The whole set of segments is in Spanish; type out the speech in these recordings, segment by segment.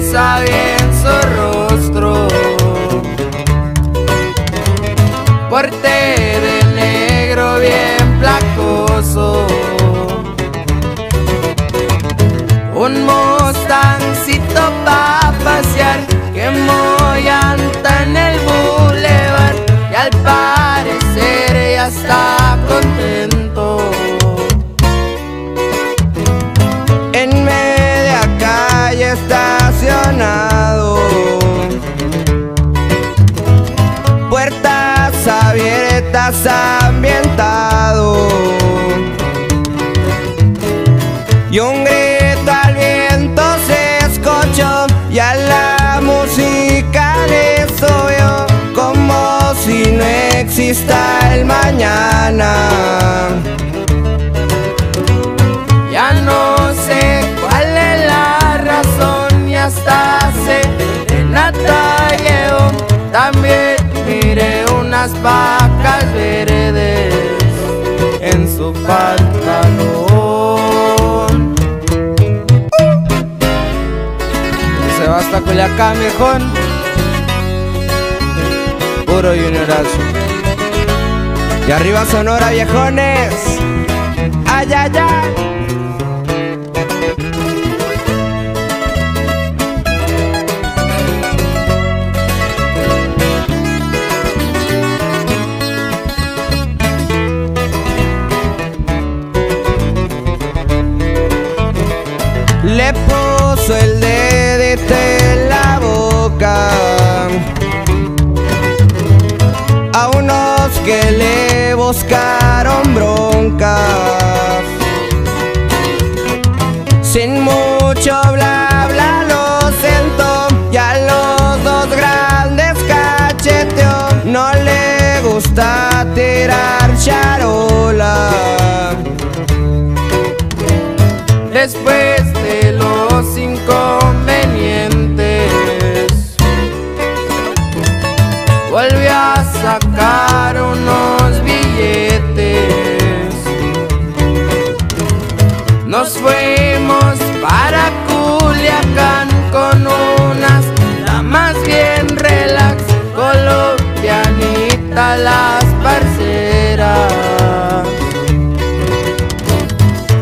hermosa bien su rostro. Porte de negro bien placoso. Abiertas ambientado. Y un grito al viento se escuchó y a la música le subió como si no exista el mañana. Ya no sé cuál es la razón y hasta serenata llevo. También miré unas vacas verdes en su pantalón. Se va hasta Culiacán, viejón. Puro juniorazo. Y arriba Sonora, viejones. Le puso el dedito en la boca a unos que le buscaron broncas. Sin mucho bla bla lo sentó y a los dos grandes cacheteó. No le gusta tirar charola. Después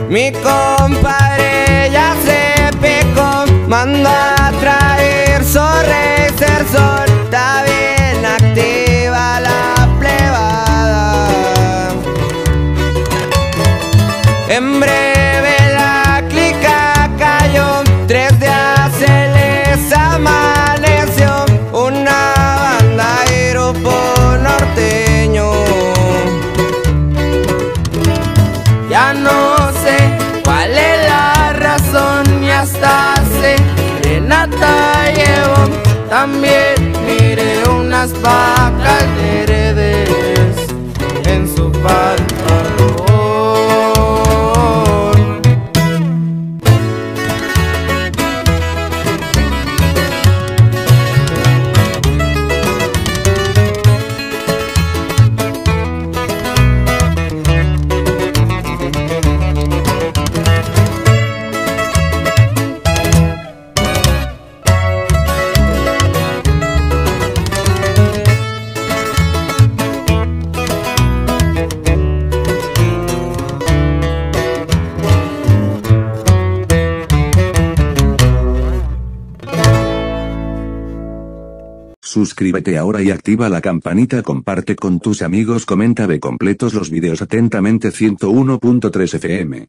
Mi compadre ya se manda También miré unas vacas verdes Suscríbete ahora y activa la campanita, comparte con tus amigos, comenta ve completos los videos atentamente 101.3 FM.